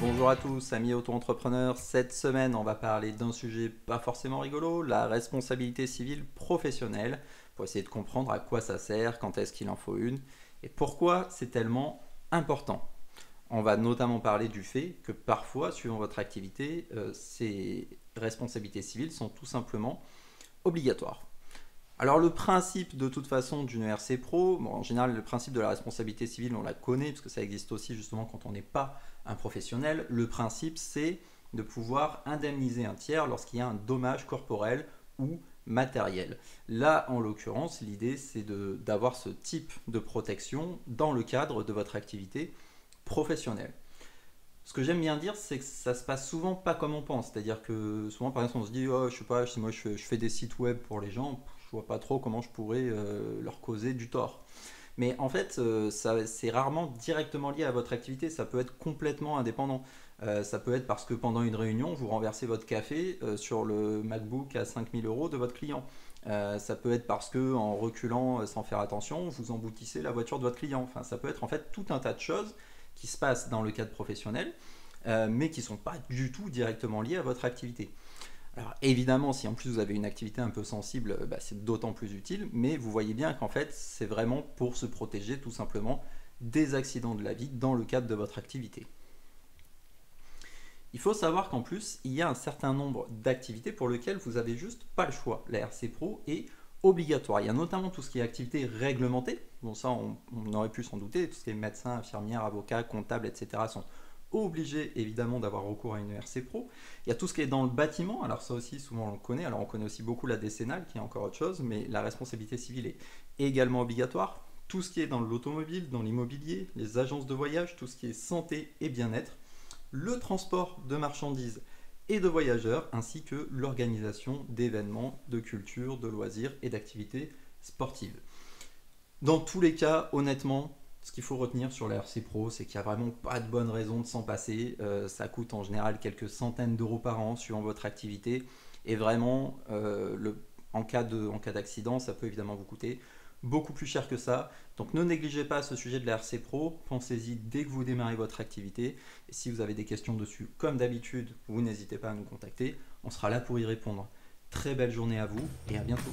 Bonjour à tous, amis auto-entrepreneurs. Cette semaine, on va parler d'un sujet pas forcément rigolo, la responsabilité civile professionnelle, pour essayer de comprendre à quoi ça sert, quand est-ce qu'il en faut une, et pourquoi c'est tellement important. On va notamment parler du fait que parfois, suivant votre activité, euh, ces responsabilités civiles sont tout simplement obligatoires. Alors le principe de toute façon d'une ERC Pro, en général le principe de la responsabilité civile on la connaît parce que ça existe aussi justement quand on n'est pas un professionnel. Le principe c'est de pouvoir indemniser un tiers lorsqu'il y a un dommage corporel ou matériel. Là en l'occurrence l'idée c'est d'avoir ce type de protection dans le cadre de votre activité professionnelle. Ce que j'aime bien dire, c'est que ça se passe souvent pas comme on pense. C'est-à-dire que souvent, par exemple, on se dit, oh, je sais pas, moi je fais des sites web pour les gens, je vois pas trop comment je pourrais euh, leur causer du tort. Mais en fait, euh, c'est rarement directement lié à votre activité, ça peut être complètement indépendant. Euh, ça peut être parce que pendant une réunion, vous renversez votre café sur le MacBook à 5000 euros de votre client. ça peut être parce que en reculant sans faire attention, vous emboutissez la voiture de votre client. Enfin, ça peut être en fait tout un tas de choses qui se passent dans le cadre professionnel, mais qui ne sont pas du tout directement liées à votre activité. Alors évidemment, si en plus vous avez une activité un peu sensible, bah, c'est d'autant plus utile, mais vous voyez bien qu'en fait, c'est vraiment pour se protéger tout simplement des accidents de la vie dans le cadre de votre activité. Il faut savoir qu'en plus, il y a un certain nombre d'activités pour lesquelles vous n'avez juste pas le choix. La RC Pro est obligatoire. Il y a notamment tout ce qui est activité réglementée. Bon, ça, on, on aurait pu s'en douter. Tout ce qui est médecin, infirmière, avocat, comptable, etc. sont obligé évidemment d'avoir recours à une ERC Pro. Il y a tout ce qui est dans le bâtiment, alors ça aussi souvent on le connaît, alors on connaît aussi beaucoup la décennale qui est encore autre chose, mais la responsabilité civile est également obligatoire. Tout ce qui est dans l'automobile, dans l'immobilier, les agences de voyage, tout ce qui est santé et bien-être, le transport de marchandises et de voyageurs, ainsi que l'organisation d'événements, de culture, de loisirs et d'activités sportives. Dans tous les cas, honnêtement, ce qu'il faut retenir sur la RC Pro, c'est qu'il n'y a vraiment pas de bonne raison de s'en passer. Euh, ça coûte en général quelques centaines d'euros par an suivant votre activité. Et vraiment, euh, en cas d'accident, ça peut évidemment vous coûter beaucoup plus cher que ça. Donc ne négligez pas ce sujet de la RC Pro. Pensez-y dès que vous démarrez votre activité. Et si vous avez des questions dessus, comme d'habitude, vous n'hésitez pas à nous contacter. On sera là pour y répondre. Très belle journée à vous et à bientôt.